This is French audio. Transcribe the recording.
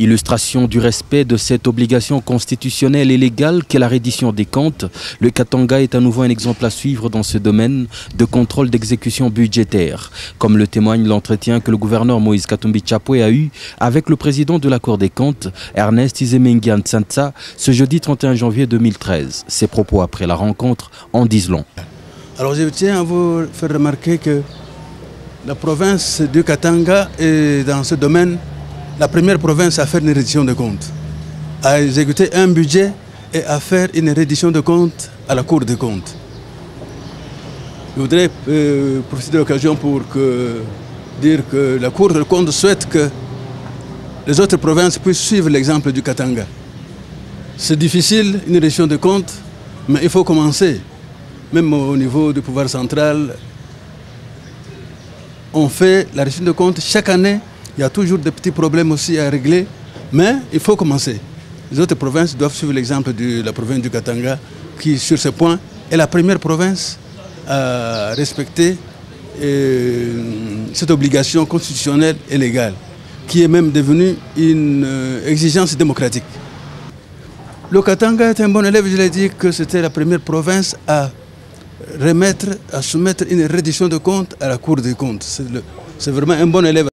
Illustration du respect de cette obligation constitutionnelle et légale qu'est la reddition des comptes, le Katanga est à nouveau un exemple à suivre dans ce domaine de contrôle d'exécution budgétaire, comme le témoigne l'entretien que le gouverneur Moïse Katumbi Chapwe a eu avec le président de la Cour des comptes, Ernest Izemengian Tsantsa, ce jeudi 31 janvier 2013. Ses propos après la rencontre en disent long. Alors je tiens à vous faire remarquer que la province du Katanga est dans ce domaine la première province à faire une reddition de comptes, à exécuter un budget et à faire une reddition de comptes à la Cour des comptes. Je voudrais euh, profiter de l'occasion pour dire que la Cour des comptes souhaite que les autres provinces puissent suivre l'exemple du Katanga. C'est difficile, une reddition de comptes, mais il faut commencer. Même au niveau du pouvoir central, on fait la reddition de comptes chaque année il y a toujours des petits problèmes aussi à régler, mais il faut commencer. Les autres provinces doivent suivre l'exemple de la province du Katanga, qui sur ce point est la première province à respecter euh, cette obligation constitutionnelle et légale, qui est même devenue une euh, exigence démocratique. Le Katanga est un bon élève, je l'ai dit que c'était la première province à remettre, à soumettre une reddition de comptes à la Cour des comptes. C'est vraiment un bon élève.